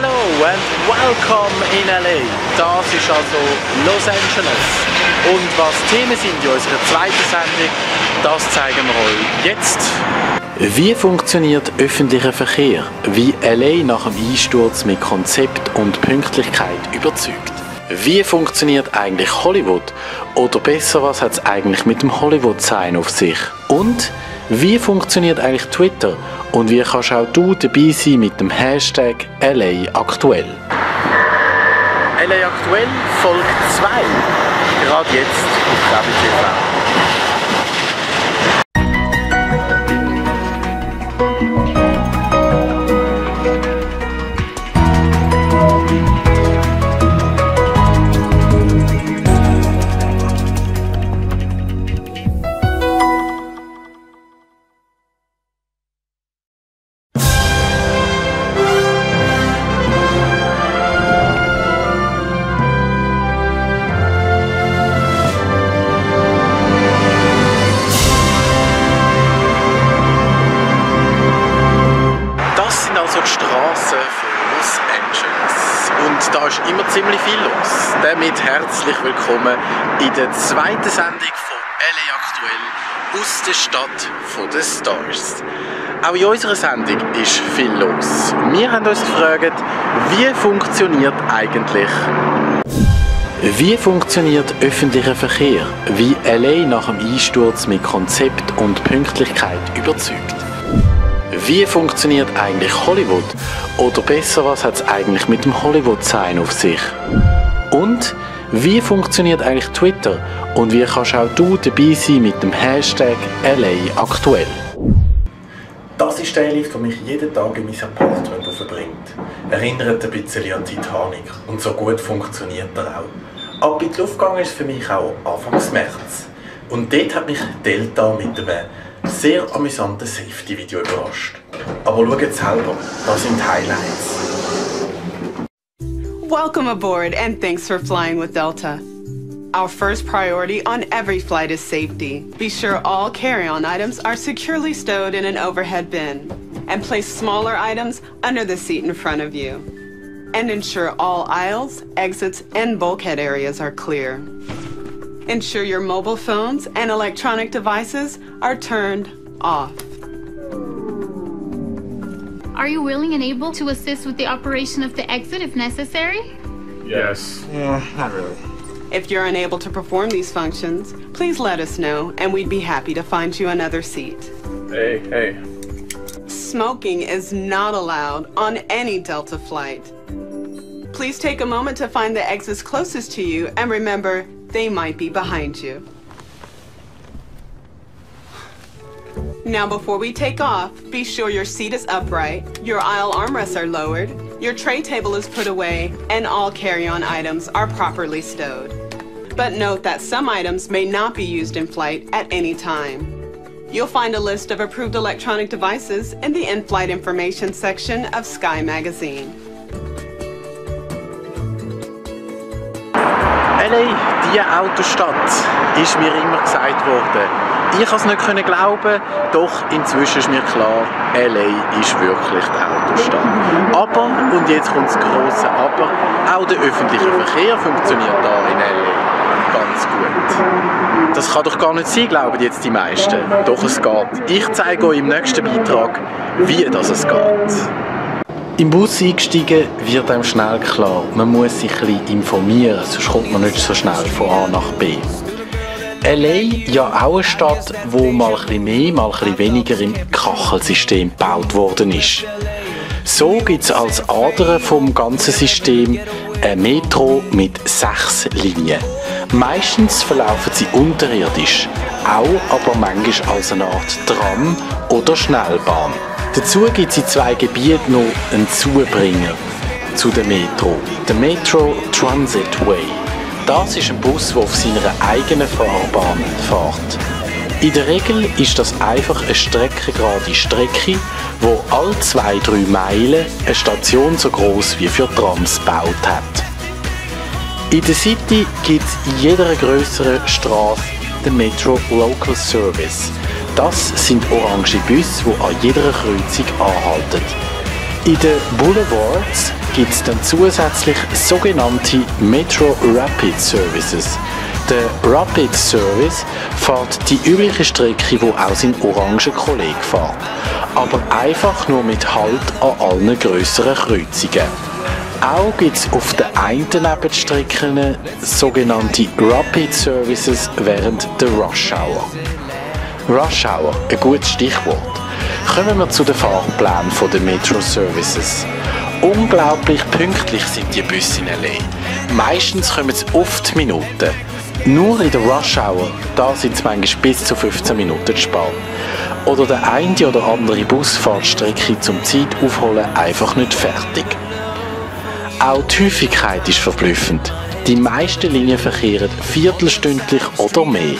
Hello and welcome in LA. Das ist also Los Angeles. Und was Themen sind in unserer zweiten Sendung, das zeigen wir euch jetzt. Wie funktioniert öffentlicher Verkehr? Wie LA nach dem Einsturz mit Konzept und Pünktlichkeit überzeugt? Wie funktioniert eigentlich Hollywood? Oder besser, was hat es eigentlich mit dem Hollywood-Sein auf sich? Und wie funktioniert eigentlich Twitter? Und wie kannst auch du dabei sein mit dem Hashtag LA aktuell? LA aktuell Folge 2. Gerade jetzt auf Krabi willkommen in der zweiten Sendung von LA Aktuell aus der Stadt den Stars. Auch in unserer Sendung ist viel los. Wir haben uns gefragt, wie funktioniert eigentlich wie funktioniert öffentlicher Verkehr? Wie LA nach dem Einsturz mit Konzept und Pünktlichkeit überzeugt? Wie funktioniert eigentlich Hollywood? Oder besser, was hat es eigentlich mit dem Hollywood-Sein auf sich? Und wie funktioniert eigentlich Twitter? Und wie kannst auch du dabei sein mit dem Hashtag LA aktuell? Das ist der Lift, der mich jeden Tag in mein Apartment verbringt. Erinnert ein bisschen an Titanic und so gut funktioniert er auch. Ab in die Luft gegangen ist für mich auch Anfangs März. Und dort hat mich Delta mit einem sehr amüsanten Safety-Video überrascht. Aber schaut selber, das sind Highlights. Welcome aboard and thanks for flying with Delta. Our first priority on every flight is safety. Be sure all carry-on items are securely stowed in an overhead bin and place smaller items under the seat in front of you. And ensure all aisles, exits, and bulkhead areas are clear. Ensure your mobile phones and electronic devices are turned off. Are you willing and able to assist with the operation of the exit if necessary? Yes. Yeah, not really. If you're unable to perform these functions, please let us know and we'd be happy to find you another seat. Hey, hey. Smoking is not allowed on any Delta flight. Please take a moment to find the exits closest to you and remember they might be behind you. Now, before we take off, be sure your seat is upright, your aisle armrests are lowered, your tray table is put away, and all carry on items are properly stowed. But note that some items may not be used in flight at any time. You'll find a list of approved electronic devices in the in flight information section of Sky Magazine. LA, die Autostadt, ist mir immer gesagt worden. Ich konnte es nicht glauben, doch inzwischen ist mir klar, LA ist wirklich die Autostadt. Aber, und jetzt kommt das grosse Aber, auch der öffentliche Verkehr funktioniert da in LA ganz gut. Das kann doch gar nicht sein, glauben jetzt die meisten. Doch es geht. Ich zeige euch im nächsten Beitrag, wie das es geht. Im Bus eingestiegen wird einem schnell klar, man muss sich ein bisschen informieren, sonst kommt man nicht so schnell von A nach B. LA, ja auch eine Stadt, wo mal ein mehr, mal ein weniger im Kachelsystem gebaut worden ist. So gibt es als Ader vom ganzen System ein Metro mit sechs Linien. Meistens verlaufen sie unterirdisch, auch aber manchmal als eine Art Tram oder Schnellbahn. Dazu gibt es in zwei Gebieten noch einen Zubringer zu der Metro, der Metro Transit Way. Das ist ein Bus, der auf seiner eigenen Fahrbahn fährt. In der Regel ist das einfach eine streckengerade Strecke, wo alle zwei, drei Meilen eine Station so groß wie für Trams gebaut hat. In der City gibt es in jeder größeren Straße den Metro Local Service. Das sind orange Busse, die an jeder Kreuzung anhalten. In den Boulevards gibt es dann zusätzlich sogenannte Metro Rapid Services. Der Rapid Service fährt die übliche Strecke, wo auch sein orangen Kollege fährt. Aber einfach nur mit Halt an allen grösseren Kreuzungen. Auch gibt es auf den einen Nebenstrecken sogenannte Rapid Services während der Rush Hour. Rush Hour, ein gutes Stichwort. Kommen wir zu den Fahrplänen der Metro Services. Unglaublich pünktlich sind die Busse in L.A. Meistens kommen sie oft Minuten. Nur in der Rush Hour, da sind es manchmal bis zu 15 Minuten zu. Oder der eine oder andere Busfahrtstrecke zum Zeit aufholen einfach nicht fertig. Auch die Häufigkeit ist verblüffend. Die meisten Linien verkehren viertelstündlich oder mehr.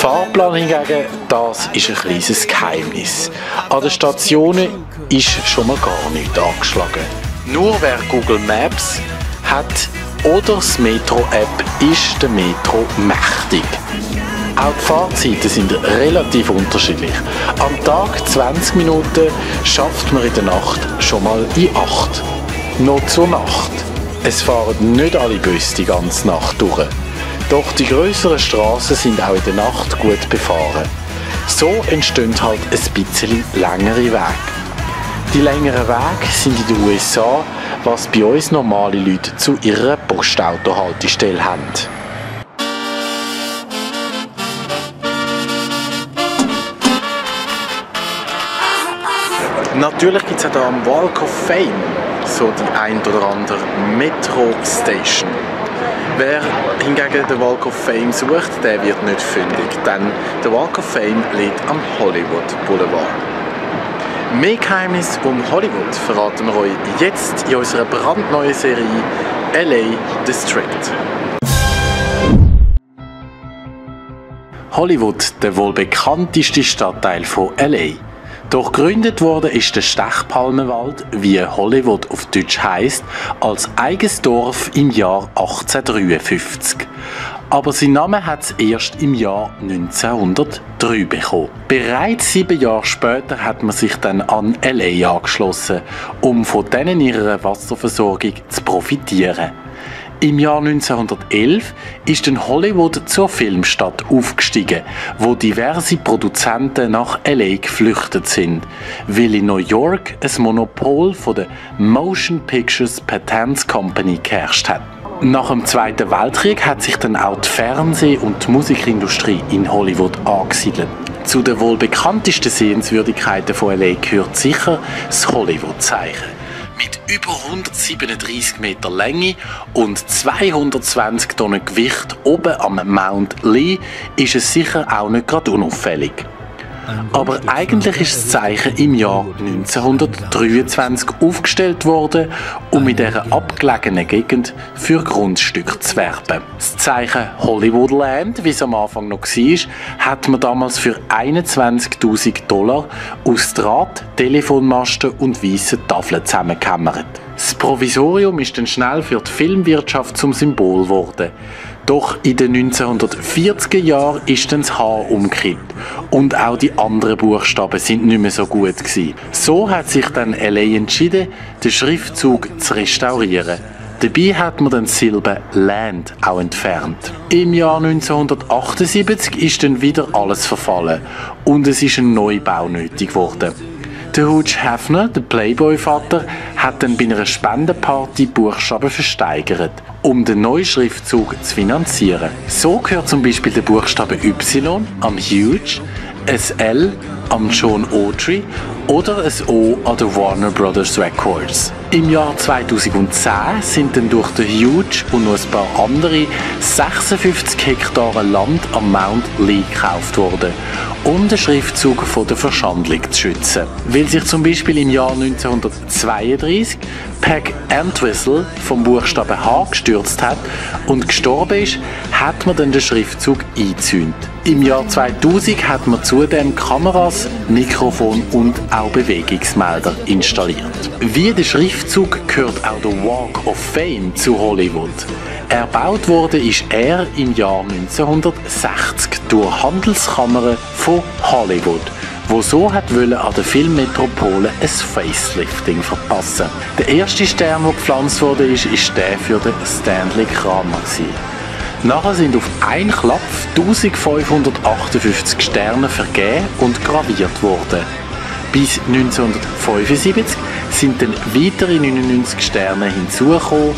Fahrplan hingegen, das ist ein kleines Geheimnis. An den Stationen ist schon mal gar nichts angeschlagen. Nur wer Google Maps hat oder das Metro-App ist der Metro mächtig. Auch die Fahrzeiten sind relativ unterschiedlich. Am Tag 20 Minuten schafft man in der Nacht schon mal in 8. Noch zur Nacht. Es fahren nicht alle Busse die ganze Nacht durch. Doch die größeren Straßen sind auch in der Nacht gut befahren. So entstehen halt ein bisschen längere Wege. Die längeren Wege sind in den USA, was bei uns normale Leute zu ihrer Postautohaltestelle haben. Natürlich gibt es auch hier am Walk of Fame so die ein oder andere Metro Station. Wer hingegen den Walk of Fame sucht, der wird nicht fündig, denn der Walk of Fame liegt am Hollywood Boulevard. Mehr Geheimnisse um Hollywood verraten wir euch jetzt in unserer brandneuen Serie LA District. Hollywood, der wohl bekannteste Stadtteil von LA. Doch gegründet wurde ist der Stechpalmenwald, wie Hollywood auf Deutsch heißt, als eigenes Dorf im Jahr 1853. Aber sein Name hat es erst im Jahr 1903 bekommen. Bereits sieben Jahre später hat man sich dann an LA angeschlossen, um von denen ihrer Wasserversorgung zu profitieren. Im Jahr 1911 ist in Hollywood zur Filmstadt aufgestiegen, wo diverse Produzenten nach LA geflüchtet sind, weil in New York ein Monopol von der Motion Pictures Patents Company geherrscht hat. Nach dem Zweiten Weltkrieg hat sich dann auch die Fernseh- und die Musikindustrie in Hollywood angesiedelt. Zu den wohl bekanntesten Sehenswürdigkeiten von LA gehört sicher das Hollywood-Zeichen mit über 137 Meter Länge und 220 Tonnen Gewicht oben am Mount Lee ist es sicher auch nicht gerade unauffällig. Aber eigentlich ist das Zeichen im Jahr 1923 aufgestellt worden, um in dieser abgelegenen Gegend für Grundstücke zu werben. Das Zeichen Hollywoodland, wie es am Anfang noch war, hat man damals für 21.000 Dollar aus Draht, Telefonmasten und weißen Tafeln zusammengekämmert. Das Provisorium ist dann schnell für die Filmwirtschaft zum Symbol geworden. Doch in den 1940er Jahren ist dann das H umgekippt und auch die anderen Buchstaben sind nicht mehr so gut gewesen. So hat sich dann LA entschieden, den Schriftzug zu restaurieren. Dabei hat man den Silbe Land auch entfernt. Im Jahr 1978 ist dann wieder alles verfallen und es ist ein Neubau nötig geworden. Der Hutch Hefner, der Playboy-Vater, hat dann bei einer Spendenparty Buchstaben versteigert, um den neuen Schriftzug zu finanzieren. So gehört zum Beispiel der Buchstabe Y am Huge, ein L am John Autry oder ein O an der Warner Brothers Records. Im Jahr 2010 sind dann durch den Huge und noch ein paar andere 56 Hektar Land am Mount Lee gekauft worden, um den Schriftzug von der Verschandlung zu schützen. Weil sich zum Beispiel im Jahr 1932 Peg Entwistle vom Buchstaben H gestürzt hat und gestorben ist, hat man dann den Schriftzug eingezündet. Im Jahr 2000 hat man zudem Kameras, Mikrofon und auch Bewegungsmelder installiert. Wie der Schriftzug gehört auch der Walk of Fame zu Hollywood. Erbaut wurde ist er im Jahr 1960 durch Handelskammern von Hollywood wo so hat wollen an der Filmmetropole ein Facelifting verpassen. Der erste Stern, der gepflanzt wurde, ist, ist der für den Stanley Kramer. Nachher sind auf einen Klapp 1558 Sterne vergeben und graviert worden. Bis 1975 sind dann weitere 99 Sterne hinzugekommen.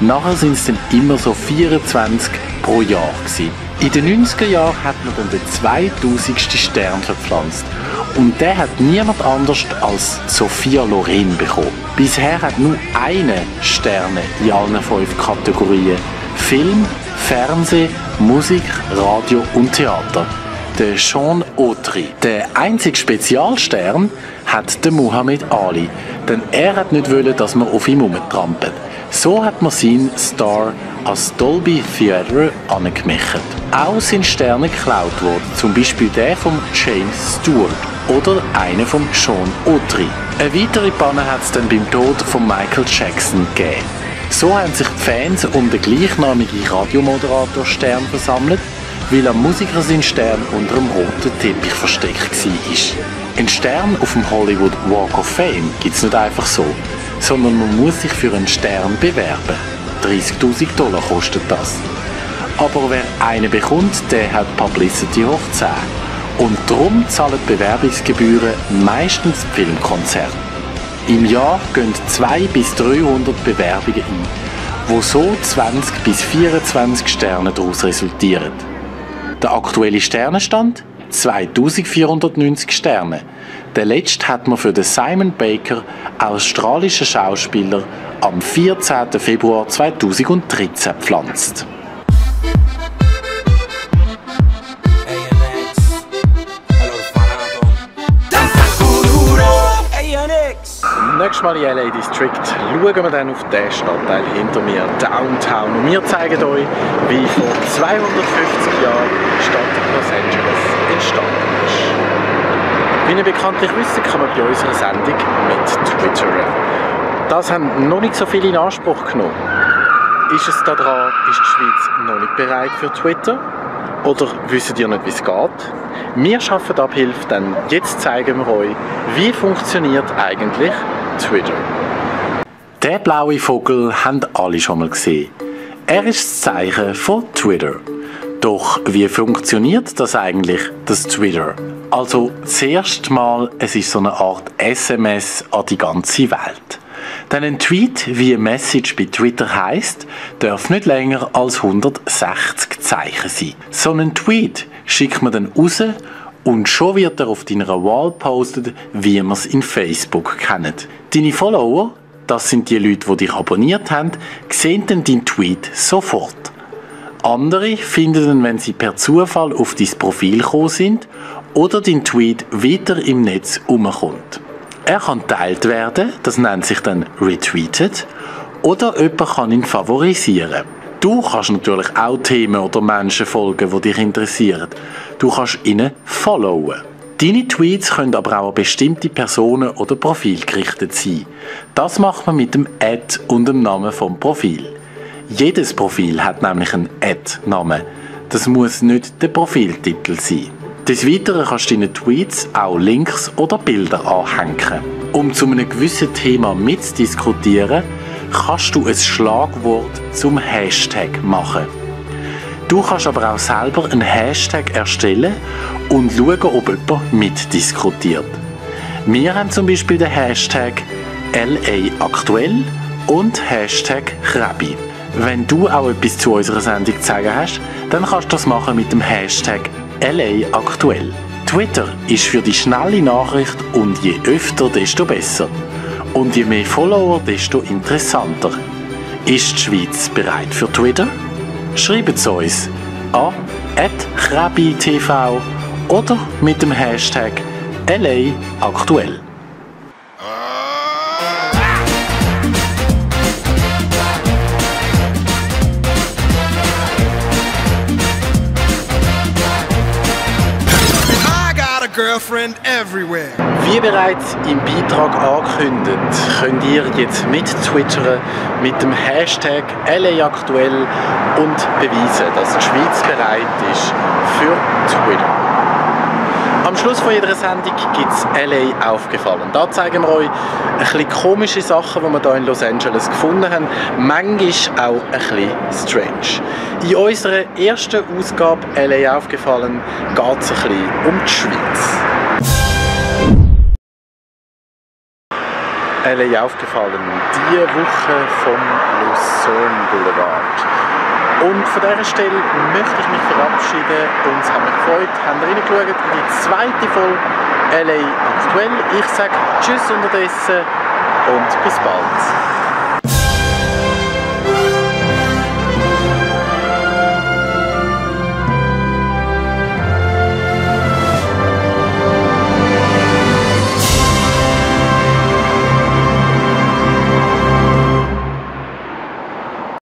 Nachher sind es dann immer so 24 pro Jahr gewesen. In den 90er Jahren hat man dann den 2000. Stern verpflanzt. Und der hat niemand anders als Sophia Loren bekommen. Bisher hat nur eine Sterne in allen fünf Kategorien. Film, Fernsehen, Musik, Radio und Theater. Der Sean Autry. Der einzige Spezialstern hat der Muhammad Ali. Denn er hat nicht wollen, dass man auf ihm umtrampelt. So hat man seinen Star als Dolby Theatre angemacht. Auch sind Sterne geklaut worden, zum Beispiel der von James Stewart oder einer von Sean Autry. Eine weitere Panne hat es dann beim Tod von Michael Jackson gegeben. So haben sich die Fans um den gleichnamigen Radiomoderator Stern versammelt, weil am Musiker sein Stern unter dem roten Teppich versteckt war. Ein Stern auf dem Hollywood Walk of Fame gibt es nicht einfach so, sondern man muss sich für einen Stern bewerben. 30.000 Dollar kostet das. Aber wer einen bekommt, der hat Publicity hoch 10. Und darum zahlen Bewerbungsgebühren meistens Filmkonzerte. Im Jahr gehen 200 bis 300 Bewerbungen ein, wo so 20 bis 24 Sterne daraus resultieren. Der aktuelle Sternenstand? 2490 Sterne. Der letzte hat man für den Simon Baker, australischen Schauspieler, am 14. Februar 2013 gepflanzt. Nächstes Mal in LA District schauen wir dann auf den Stadtteil hinter mir, Downtown. Und wir zeigen euch, wie vor 250 Jahren die Stadt Los Angeles entstanden ist. Wie ihr bekanntlich wisst, kann man bei unserer Sendung mit twittern. Das haben noch nicht so viele in Anspruch genommen. Ist es da dran, ist die Schweiz noch nicht bereit für Twitter? Oder wisst ihr nicht, wie es geht? Wir schaffen Abhilfe, denn jetzt zeigen wir euch, wie funktioniert eigentlich Twitter. Der blaue Vogel haben alle schon mal gesehen. Er ist das Zeichen von Twitter. Doch wie funktioniert das eigentlich, das Twitter? Also zuerst mal, es ist so eine Art SMS an die ganze Welt. Denn ein Tweet, wie eine Message bei Twitter heißt, darf nicht länger als 160 Zeichen sein. So einen Tweet schickt man dann raus und schon wird er auf deiner Wall postet, wie man es in Facebook kennt. Deine Follower, das sind die Leute, die dich abonniert haben, sehen dann deinen Tweet sofort. Andere finden dann, wenn sie per Zufall auf dein Profil gekommen sind oder dein Tweet weiter im Netz umkommt. Er kann teilt werden, das nennt sich dann retweeted, oder jemand kann ihn favorisieren. Du kannst natürlich auch Themen oder Menschen folgen, die dich interessieren. Du kannst ihnen followen. Deine Tweets können aber auch an bestimmte Personen oder Profil gerichtet sein. Das macht man mit dem Ad und dem Namen vom Profil. Jedes Profil hat nämlich einen Ad-Namen. Das muss nicht der Profiltitel sein. Des Weiteren kannst du deinen Tweets auch Links oder Bilder anhängen. Um zu einem gewissen Thema mitzudiskutieren, kannst du ein Schlagwort zum Hashtag machen. Du kannst aber auch selber einen Hashtag erstellen und schauen, ob jemand mitdiskutiert. Wir haben zum Beispiel den Hashtag LA aktuell und Hashtag Krabi. Wenn du auch etwas zu unserer Sendung zu sagen hast, dann kannst du das machen mit dem Hashtag LA aktuell. Twitter ist für die schnelle Nachricht und je öfter, desto besser. Und je mehr Follower, desto interessanter. Ist die Schweiz bereit für Twitter? Schreibt es uns an @krabitv oder mit dem Hashtag LA aktuell. Girlfriend everywhere. Wie bereits im Beitrag angekündigt, könnt ihr jetzt mit twittern mit dem Hashtag LAaktuell und beweisen, dass die Schweiz bereit ist für Twitter. Am Schluss von jeder Sendung gibt es LA aufgefallen. Da zeigen wir euch ein bisschen komische Sachen, die wir hier in Los Angeles gefunden haben. Manchmal auch ein bisschen strange. In unserer ersten Ausgabe LA aufgefallen geht es ein bisschen um die Schweiz. LA aufgefallen, die Woche vom Lucerne Boulevard. Und von dieser Stelle möchte ich mich verabschieden. Uns hat mich gefreut, haben reingeschaut in die zweite Folge LA aktuell. Ich sage Tschüss unterdessen und bis bald.